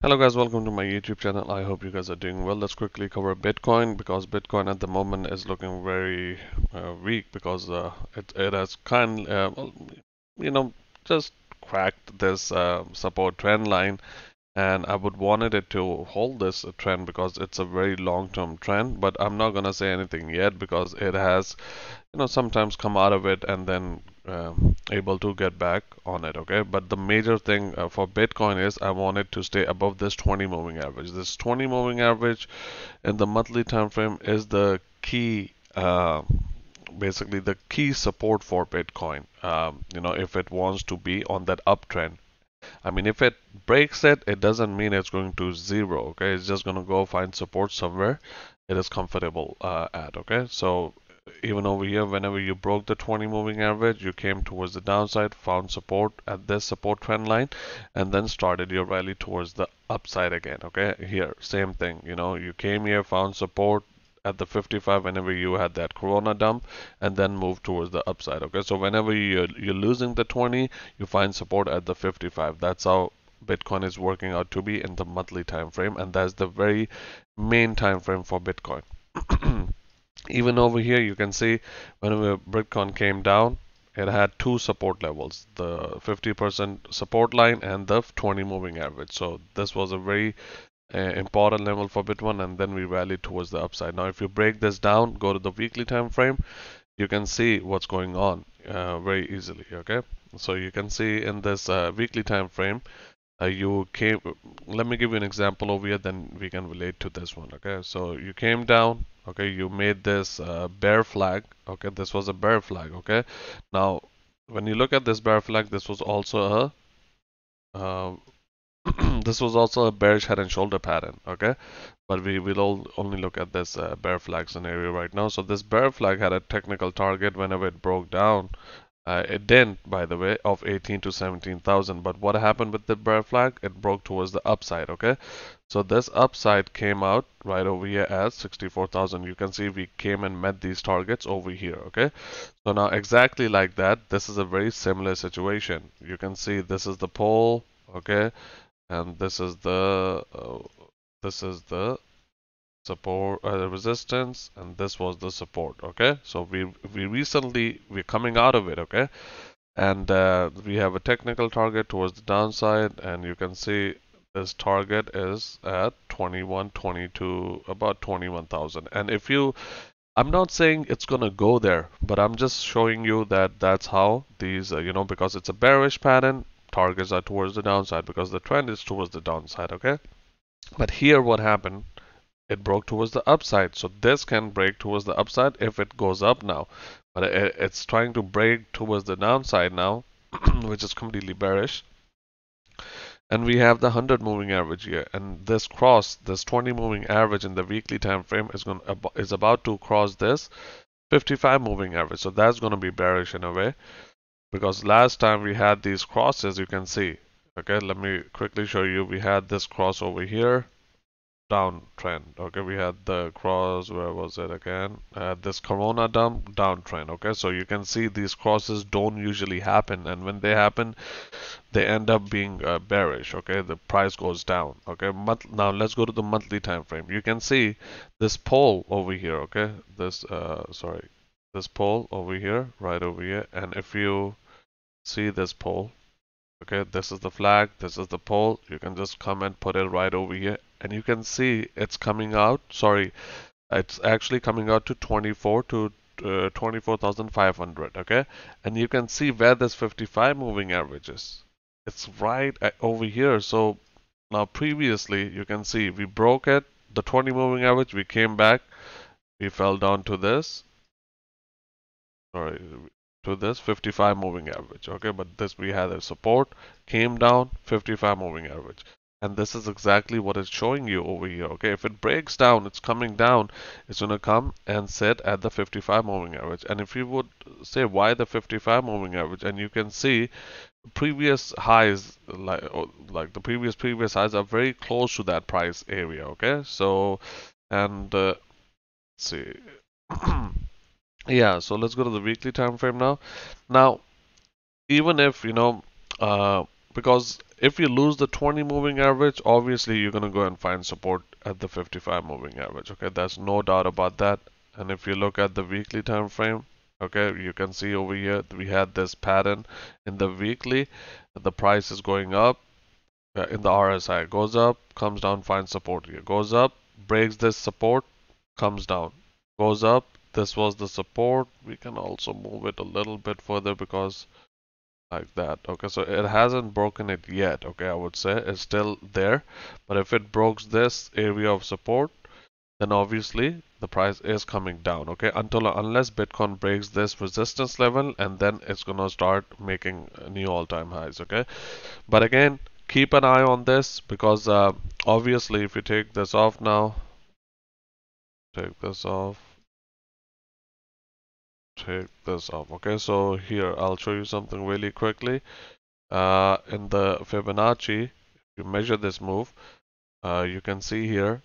Hello guys, welcome to my YouTube channel. I hope you guys are doing well. Let's quickly cover Bitcoin because Bitcoin at the moment is looking very uh, weak because uh, it, it has kind uh, you know just cracked this uh, support trend line and I would wanted it to hold this trend because it's a very long-term trend but I'm not gonna say anything yet because it has you know sometimes come out of it and then uh, able to get back on it okay but the major thing uh, for bitcoin is i want it to stay above this 20 moving average this 20 moving average in the monthly time frame is the key uh, basically the key support for bitcoin um, you know if it wants to be on that uptrend I mean, if it breaks it, it doesn't mean it's going to zero. Okay, it's just going to go find support somewhere it is comfortable uh, at. Okay, so even over here whenever you broke the 20 moving average you came towards the downside found support at this support trend line and then started your rally towards the upside again okay? Here same thing you know you came here found support at the 55 whenever you had that corona dump and then move towards the upside okay? So whenever you're, you're losing the 20 you find support at the 55 that's how bitcoin is working out to be in the monthly time frame and that's the very main time frame for bitcoin even over here you can see whenever Bitcoin came down it had two support levels the 50% support line and the 20 moving average. So this was a very uh, important level for Bitcoin and then we rallied towards the upside. Now if you break this down go to the weekly time frame you can see what's going on uh, very easily okay? So you can see in this uh, weekly time frame uh, you came let me give you an example over here then we can relate to this one okay? So you came down okay? You made this uh, bear flag okay? This was a bear flag okay? Now when you look at this bear flag this was also a uh, this was also a bearish head and shoulder pattern okay? But we will all only look at this uh, bear flag scenario right now. So this bear flag had a technical target whenever it broke down uh, it didn't, by the way, of 18 to 17,000. But what happened with the bear flag? It broke towards the upside, okay? So this upside came out right over here as 64,000. You can see we came and met these targets over here, okay? So now exactly like that, this is a very similar situation. You can see this is the pole, okay? And this is the, uh, this is the support uh, resistance and this was the support okay? So we we recently we're coming out of it okay? And uh, we have a technical target towards the downside and you can see this target is at 21 22 about 21,000 and if you I'm not saying it's gonna go there but I'm just showing you that that's how these uh, you know because it's a bearish pattern targets are towards the downside because the trend is towards the downside okay? But here what happened it broke towards the upside. So this can break towards the upside if it goes up now. But it, it's trying to break towards the downside now, which is completely bearish. And we have the 100 moving average here. And this cross, this 20 moving average in the weekly time frame is going is about to cross this 55 moving average. So that's going to be bearish in a way. Because last time we had these crosses, you can see. Okay, let me quickly show you. We had this cross over here downtrend okay? We had the cross where was it again? Uh, this corona dump downtrend okay? So you can see these crosses don't usually happen and when they happen they end up being uh, bearish okay? The price goes down okay? Now let's go to the monthly time frame. You can see this pole over here okay? This uh sorry this pole over here right over here. And if you see this pole okay? This is the flag this is the pole. You can just come and put it right over here and you can see it's coming out sorry it's actually coming out to 24 to uh, 24,500 okay? And you can see where this 55 moving average is it's right over here. So now previously you can see we broke it the 20 moving average we came back we fell down to this. Sorry to this 55 moving average okay? But this we had a support came down 55 moving average and this is exactly what it's showing you over here okay? If it breaks down it's coming down it's going to come and sit at the 55 moving average. And if you would say why the 55 moving average? And you can see previous highs like like the previous previous highs are very close to that price area okay? So and uh, see. Yeah so let's go to the weekly time frame now. Now even if you know uh, because if you lose the 20 moving average, obviously you're going to go and find support at the 55 moving average. Okay, there's no doubt about that. And if you look at the weekly time frame, okay, you can see over here we had this pattern in the weekly. The price is going up uh, in the RSI. Goes up, comes down, finds support here. Goes up, breaks this support, comes down. Goes up, this was the support. We can also move it a little bit further because like that okay? So it hasn't broken it yet okay I would say. It's still there but if it breaks this area of support then obviously the price is coming down okay? Until unless bitcoin breaks this resistance level and then it's gonna start making new all-time highs okay? But again keep an eye on this because uh, obviously if you take this off now take this off this off okay? So here I'll show you something really quickly. Uh, in the Fibonacci if you measure this move uh, you can see here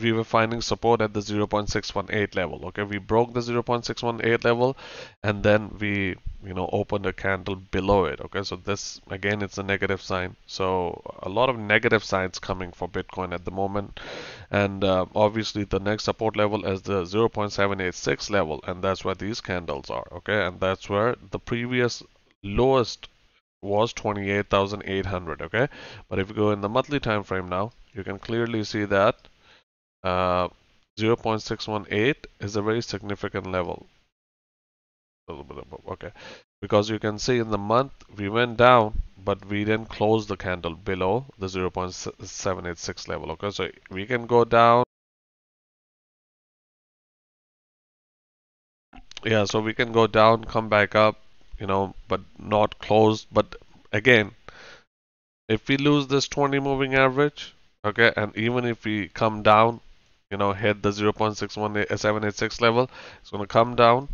we were finding support at the 0.618 level okay? We broke the 0.618 level and then we you know opened a candle below it okay? So this again it's a negative sign. So a lot of negative signs coming for bitcoin at the moment. And uh, obviously the next support level is the 0.786 level and that's where these candles are okay? And that's where the previous lowest was 28,800 okay? But if you go in the monthly time frame now you can clearly see that uh, 0.618 is a very significant level. A little bit above, okay. Because you can see in the month we went down, but we didn't close the candle below the 0.786 level, okay. So we can go down. Yeah, so we can go down, come back up, you know, but not close. But again, if we lose this 20 moving average, okay, and even if we come down you know hit the 0.61786 level it's going to come down.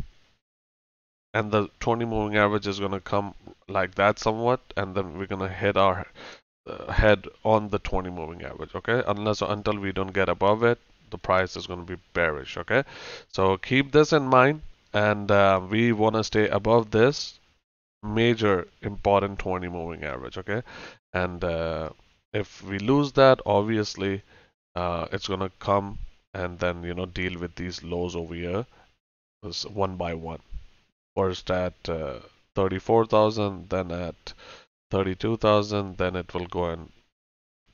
And the 20 moving average is going to come like that somewhat and then we're going to hit our uh, head on the 20 moving average okay? Unless until we don't get above it the price is going to be bearish okay? So keep this in mind and uh, we want to stay above this major important 20 moving average okay? And uh, if we lose that obviously uh, it's going to come and then you know deal with these lows over here one by one. First at uh, 34,000 then at 32,000 then it will go and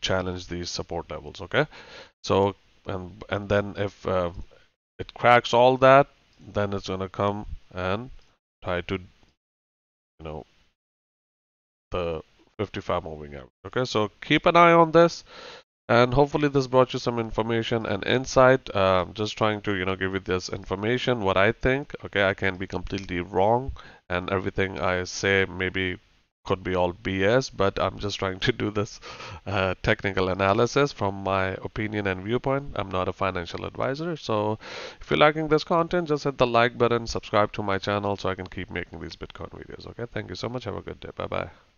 challenge these support levels okay? So and and then if uh, it cracks all that then it's gonna come and try to you know the 55 moving average okay? So keep an eye on this and hopefully this brought you some information and insight. Um, just trying to you know give you this information what I think okay? I can be completely wrong and everything I say maybe could be all BS but I'm just trying to do this uh, technical analysis from my opinion and viewpoint. I'm not a financial advisor so if you're liking this content just hit the like button subscribe to my channel so I can keep making these Bitcoin videos okay? Thank you so much. Have a good day. Bye bye